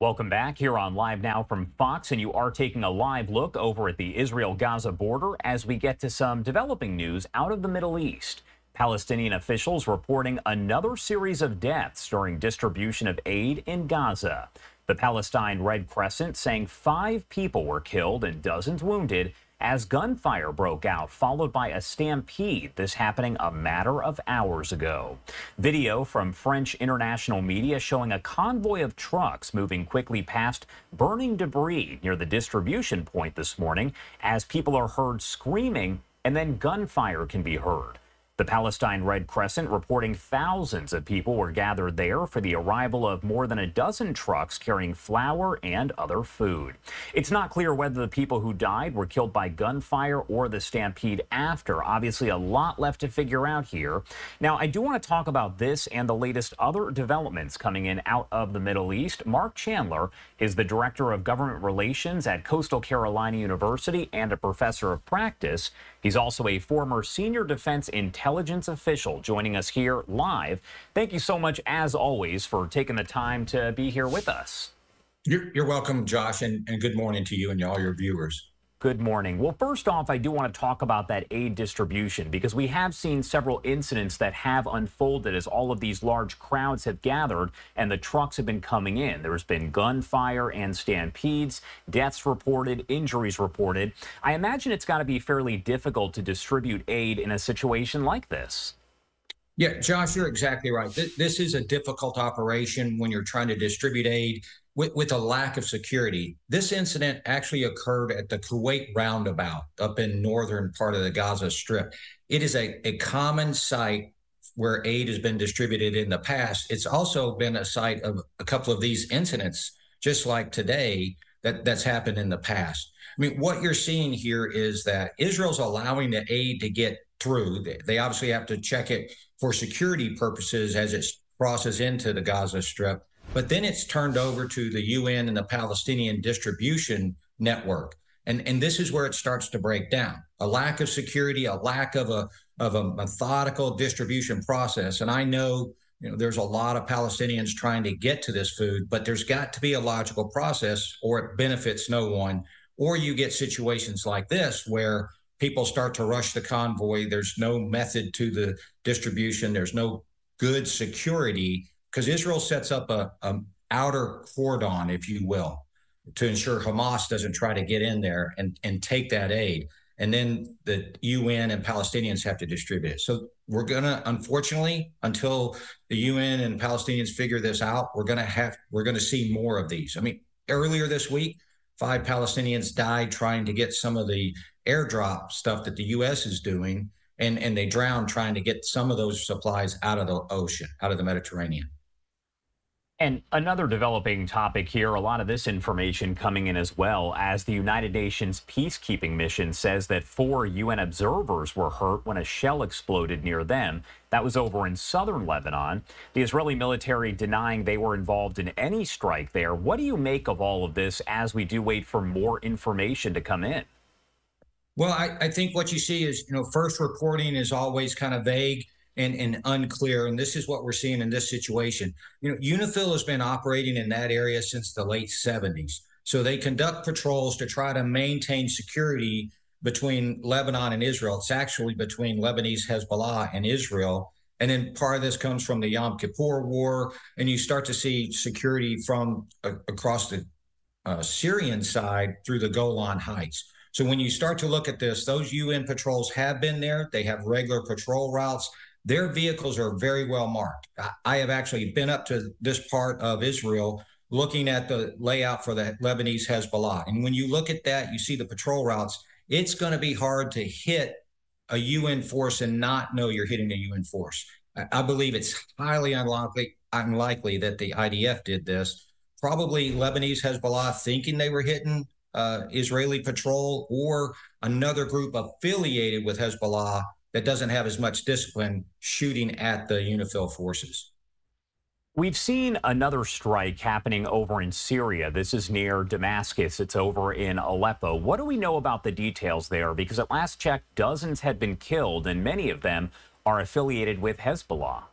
Welcome back here on Live Now from Fox, and you are taking a live look over at the Israel Gaza border as we get to some developing news out of the Middle East. Palestinian officials reporting another series of deaths during distribution of aid in Gaza. The Palestine Red Crescent saying five people were killed and dozens wounded as gunfire broke out, followed by a stampede. This happening a matter of hours ago. Video from French international media showing a convoy of trucks moving quickly past burning debris near the distribution point this morning as people are heard screaming and then gunfire can be heard. The Palestine Red Crescent reporting thousands of people were gathered there for the arrival of more than a dozen trucks carrying flour and other food. It's not clear whether the people who died were killed by gunfire or the stampede after. Obviously, a lot left to figure out here. Now, I do want to talk about this and the latest other developments coming in out of the Middle East. Mark Chandler is the Director of Government Relations at Coastal Carolina University and a professor of practice. He's also a former senior defense intelligence official joining us here live. Thank you so much, as always, for taking the time to be here with us. You're, you're welcome, Josh, and, and good morning to you and all your viewers. Good morning. Well, first off, I do want to talk about that aid distribution because we have seen several incidents that have unfolded as all of these large crowds have gathered and the trucks have been coming in. There's been gunfire and stampedes, deaths reported, injuries reported. I imagine it's got to be fairly difficult to distribute aid in a situation like this. Yeah, Josh, you're exactly right. This is a difficult operation when you're trying to distribute aid with, with a lack of security. This incident actually occurred at the Kuwait roundabout up in northern part of the Gaza Strip. It is a, a common site where aid has been distributed in the past. It's also been a site of a couple of these incidents, just like today, that, that's happened in the past. I mean, what you're seeing here is that Israel's allowing the aid to get through. They, they obviously have to check it for security purposes as it crosses into the Gaza Strip. But then it's turned over to the UN and the Palestinian distribution network. And, and this is where it starts to break down a lack of security, a lack of a, of a methodical distribution process. And I know, you know there's a lot of Palestinians trying to get to this food, but there's got to be a logical process or it benefits no one. Or you get situations like this where people start to rush the convoy. There's no method to the distribution, there's no good security because Israel sets up a, a outer cordon, if you will, to ensure Hamas doesn't try to get in there and, and take that aid. And then the UN and Palestinians have to distribute it. So we're going to, unfortunately, until the UN and Palestinians figure this out, we're going to have, we're going to see more of these. I mean, earlier this week, five Palestinians died trying to get some of the airdrop stuff that the U.S. is doing, and, and they drowned trying to get some of those supplies out of the ocean, out of the Mediterranean. And another developing topic here, a lot of this information coming in as well, as the United Nations peacekeeping mission says that four UN observers were hurt when a shell exploded near them. That was over in southern Lebanon. The Israeli military denying they were involved in any strike there. What do you make of all of this as we do wait for more information to come in? Well, I, I think what you see is, you know, first reporting is always kind of vague and, and unclear. And this is what we're seeing in this situation. You know, UNIFIL has been operating in that area since the late 70s. So they conduct patrols to try to maintain security between Lebanon and Israel. It's actually between Lebanese Hezbollah and Israel. And then part of this comes from the Yom Kippur War, and you start to see security from uh, across the uh, Syrian side through the Golan Heights. So when you start to look at this, those UN patrols have been there. They have regular patrol routes. Their vehicles are very well marked. I have actually been up to this part of Israel looking at the layout for the Lebanese Hezbollah. And when you look at that, you see the patrol routes. It's going to be hard to hit a UN force and not know you're hitting a UN force. I believe it's highly unlikely unlikely that the IDF did this. Probably Lebanese Hezbollah thinking they were hitting uh, Israeli patrol or another group affiliated with Hezbollah that doesn't have as much discipline shooting at the UNIFIL forces. We've seen another strike happening over in Syria. This is near Damascus. It's over in Aleppo. What do we know about the details there? Because at last check, dozens had been killed, and many of them are affiliated with Hezbollah.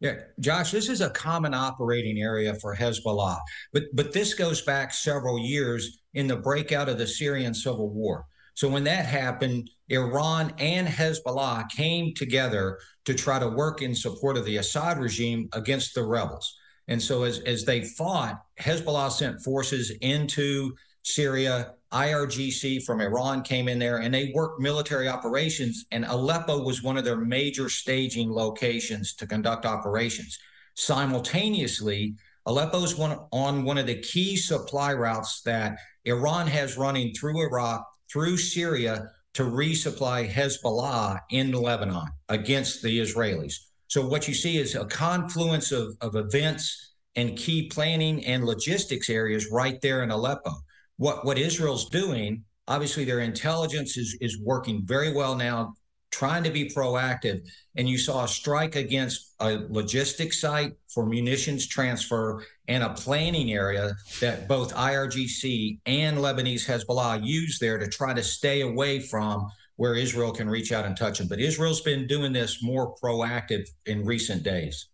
Yeah, Josh, this is a common operating area for Hezbollah, but but this goes back several years in the breakout of the Syrian civil war. So when that happened, Iran and Hezbollah came together to try to work in support of the Assad regime against the rebels. And so as as they fought, Hezbollah sent forces into Syria. IRGC from Iran came in there and they worked military operations. And Aleppo was one of their major staging locations to conduct operations. Simultaneously, Aleppo is one, on one of the key supply routes that Iran has running through Iraq, through Syria to resupply Hezbollah in Lebanon against the Israelis. So, what you see is a confluence of, of events and key planning and logistics areas right there in Aleppo what what Israel's doing, obviously their intelligence is is working very well now, trying to be proactive. And you saw a strike against a logistics site for munitions transfer and a planning area that both IRGC and Lebanese Hezbollah use there to try to stay away from where Israel can reach out and touch them. But Israel's been doing this more proactive in recent days.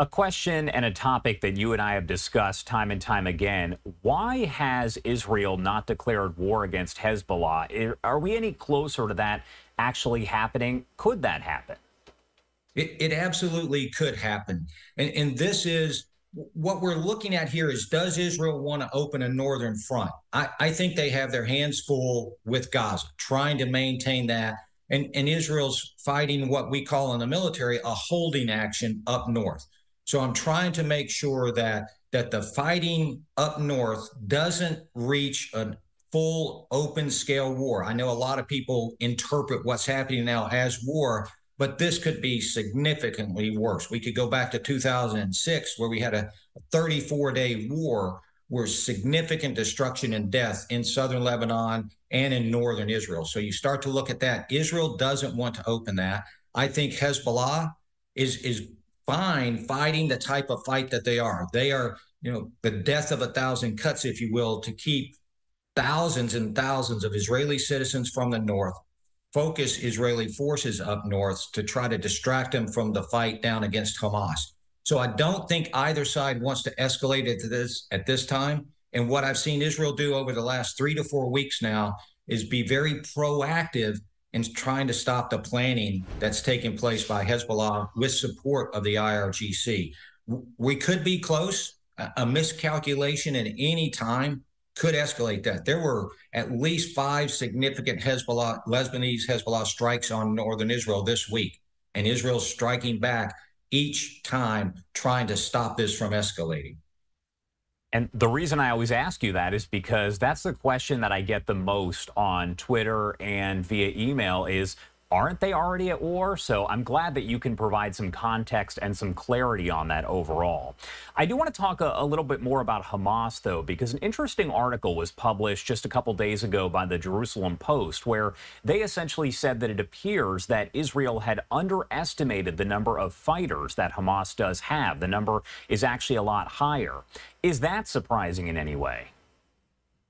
A question and a topic that you and I have discussed time and time again. Why has Israel not declared war against Hezbollah? Are we any closer to that actually happening? Could that happen? It, it absolutely could happen. And, and this is what we're looking at here is does Israel want to open a northern front? I, I think they have their hands full with Gaza, trying to maintain that. And, and Israel's fighting what we call in the military a holding action up north. So I'm trying to make sure that that the fighting up north doesn't reach a full open scale war. I know a lot of people interpret what's happening now as war, but this could be significantly worse. We could go back to 2006 where we had a 34 day war where significant destruction and death in southern Lebanon and in northern Israel. So you start to look at that. Israel doesn't want to open that. I think Hezbollah is is fine fighting the type of fight that they are. They are, you know, the death of a thousand cuts, if you will, to keep thousands and thousands of Israeli citizens from the north, focus Israeli forces up north to try to distract them from the fight down against Hamas. So I don't think either side wants to escalate it to this at this time. And what I've seen Israel do over the last three to four weeks now is be very proactive and trying to stop the planning that's taking place by Hezbollah with support of the IRGC. We could be close. A miscalculation at any time could escalate that. There were at least five significant Hezbollah, Lebanese Hezbollah strikes on northern Israel this week, and Israel's striking back each time trying to stop this from escalating. And the reason I always ask you that is because that's the question that I get the most on Twitter and via email is aren't they already at war? So I'm glad that you can provide some context and some clarity on that overall. I do want to talk a, a, little bit more about Hamas, though, because an interesting article was published just a couple days ago by the Jerusalem Post, where they essentially said that it appears that Israel had underestimated the number of fighters that Hamas does have. The number is actually a lot higher. Is that surprising in any way?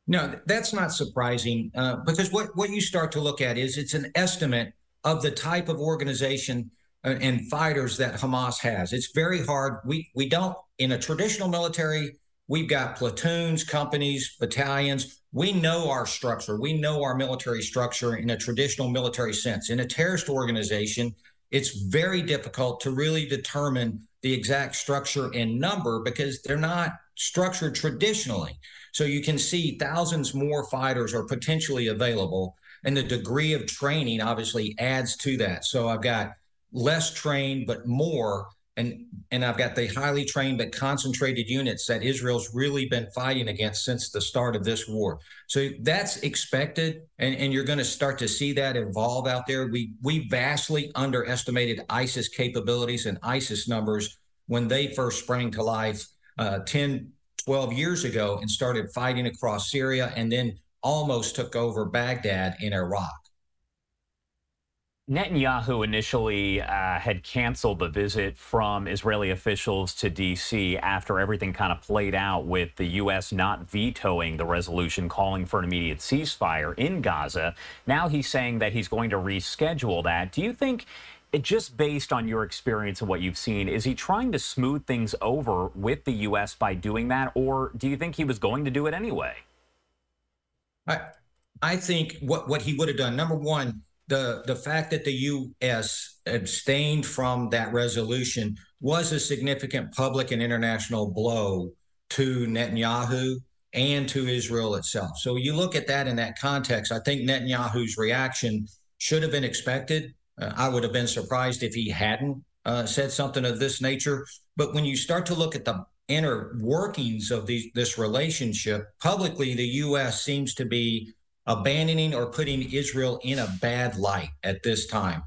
No, that's not surprising uh, because what, what you start to look at is it's an estimate of the type of organization uh, and fighters that Hamas has. It's very hard. We we don't in a traditional military. We've got platoons, companies, battalions. We know our structure. We know our military structure in a traditional military sense. In a terrorist organization, it's very difficult to really determine the exact structure and number because they're not structured traditionally. So you can see thousands more fighters are potentially available and the degree of training obviously adds to that. So I've got less trained but more and and I've got the highly trained but concentrated units that Israel's really been fighting against since the start of this war. So that's expected, and, and you're going to start to see that evolve out there. We we vastly underestimated ISIS capabilities and ISIS numbers when they first sprang to life uh, 10, 12 years ago and started fighting across Syria and then almost took over Baghdad in Iraq. Netanyahu initially uh, had canceled the visit from Israeli officials to D.C. after everything kind of played out with the U.S. not vetoing the resolution calling for an immediate ceasefire in Gaza. Now he's saying that he's going to reschedule that. Do you think just based on your experience and what you've seen, is he trying to smooth things over with the U.S. by doing that, or do you think he was going to do it anyway? I, I think what, what he would have done, number one, the, the fact that the U.S. abstained from that resolution was a significant public and international blow to Netanyahu and to Israel itself. So you look at that in that context, I think Netanyahu's reaction should have been expected. Uh, I would have been surprised if he hadn't uh, said something of this nature. But when you start to look at the inner workings of these, this relationship, publicly, the U.S. seems to be abandoning or putting Israel in a bad light at this time,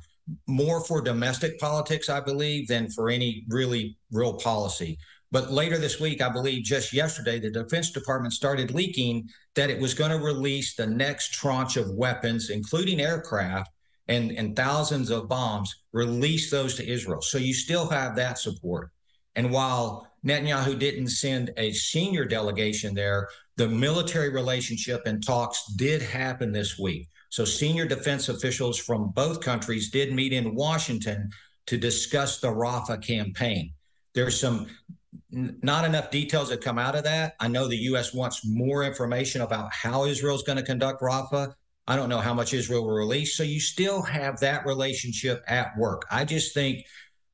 more for domestic politics, I believe, than for any really real policy. But later this week, I believe just yesterday, the Defense Department started leaking that it was going to release the next tranche of weapons, including aircraft and, and thousands of bombs, release those to Israel. So you still have that support. And while Netanyahu didn't send a senior delegation there, the military relationship and talks did happen this week. So senior defense officials from both countries did meet in Washington to discuss the Rafah campaign. There's some not enough details that come out of that. I know the U.S. wants more information about how Israel is going to conduct Rafah. I don't know how much Israel will release. So you still have that relationship at work. I just think,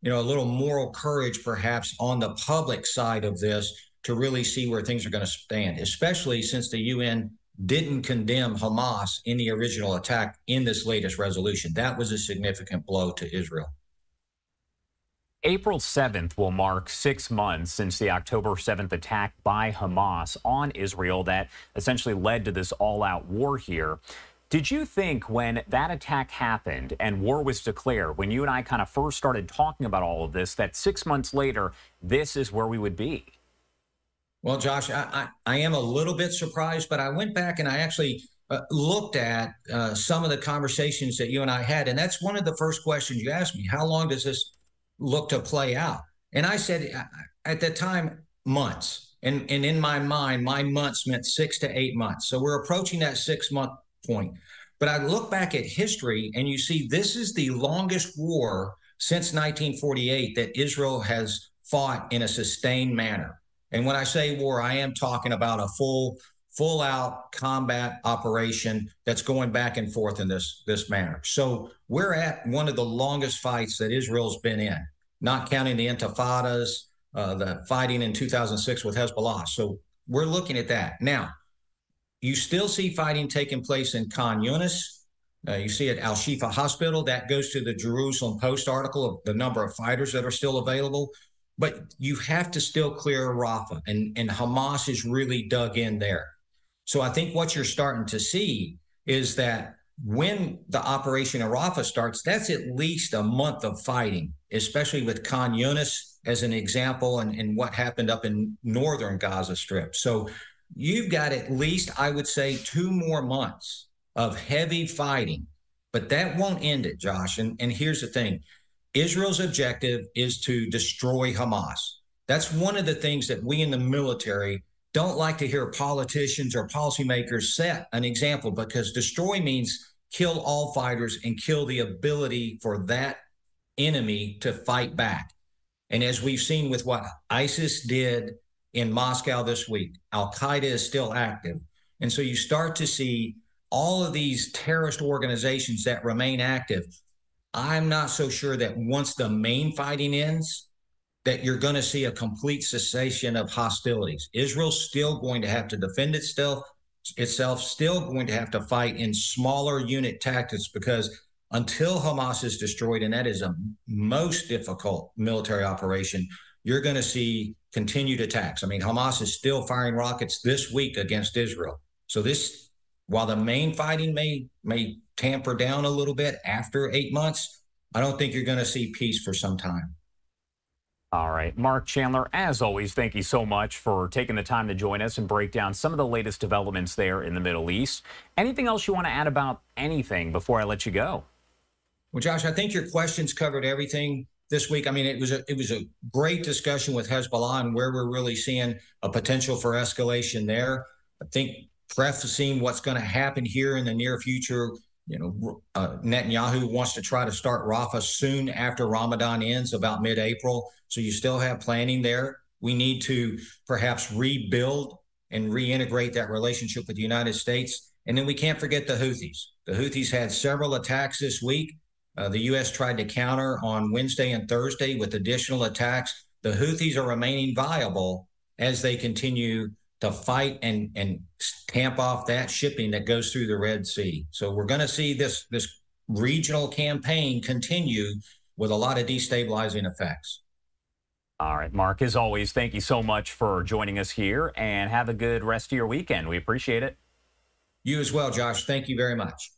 you know, a little moral courage perhaps on the public side of this to really see where things are going to stand, especially since the UN didn't condemn Hamas in the original attack in this latest resolution. That was a significant blow to Israel. April 7th will mark six months since the October 7th attack by Hamas on Israel that essentially led to this all out war here. Did you think when that attack happened and war was declared, when you and I kind of first started talking about all of this, that six months later, this is where we would be? Well, Josh, I, I, I am a little bit surprised, but I went back and I actually uh, looked at uh, some of the conversations that you and I had. And that's one of the first questions you asked me. How long does this look to play out? And I said at that time, months. And, and in my mind, my months meant six to eight months. So we're approaching that six month point. But I look back at history and you see this is the longest war since 1948 that Israel has fought in a sustained manner. And when I say war, I am talking about a full full out combat operation that's going back and forth in this this manner. So we're at one of the longest fights that Israel's been in, not counting the intifadas, uh, the fighting in 2006 with Hezbollah. So we're looking at that now. You still see fighting taking place in Khan Yunis. Uh, you see at Al Shifa Hospital. That goes to the Jerusalem Post article of the number of fighters that are still available. But you have to still clear Rafah, and, and Hamas is really dug in there. So I think what you're starting to see is that when the operation in Rafah starts, that's at least a month of fighting, especially with Khan Yunis as an example and, and what happened up in northern Gaza Strip. So you've got at least, I would say, two more months of heavy fighting, but that won't end it, Josh. And, and here's the thing Israel's objective is to destroy Hamas. That's one of the things that we in the military don't like to hear politicians or policymakers set an example because destroy means kill all fighters and kill the ability for that enemy to fight back. And as we've seen with what ISIS did in Moscow this week, Al Qaeda is still active. And so you start to see all of these terrorist organizations that remain active. I'm not so sure that once the main fighting ends, that you're going to see a complete cessation of hostilities. Israel's still going to have to defend itself, itself still going to have to fight in smaller unit tactics because until Hamas is destroyed, and that is a most difficult military operation, you're going to see continued attacks. I mean, Hamas is still firing rockets this week against Israel. So this, while the main fighting may may tamper down a little bit after eight months, I don't think you're going to see peace for some time. All right. Mark Chandler, as always, thank you so much for taking the time to join us and break down some of the latest developments there in the Middle East. Anything else you want to add about anything before I let you go? Well, Josh, I think your questions covered everything this week. I mean, it was a it was a great discussion with Hezbollah and where we're really seeing a potential for escalation there. I think prefacing what's going to happen here in the near future you know, uh, Netanyahu wants to try to start Rafah soon after Ramadan ends, about mid April. So you still have planning there. We need to perhaps rebuild and reintegrate that relationship with the United States. And then we can't forget the Houthis. The Houthis had several attacks this week. Uh, the U.S. tried to counter on Wednesday and Thursday with additional attacks. The Houthis are remaining viable as they continue to fight and and tamp off that shipping that goes through the Red Sea. So we're going to see this this regional campaign continue with a lot of destabilizing effects. All right, Mark, as always, thank you so much for joining us here and have a good rest of your weekend. We appreciate it. You as well, Josh. Thank you very much.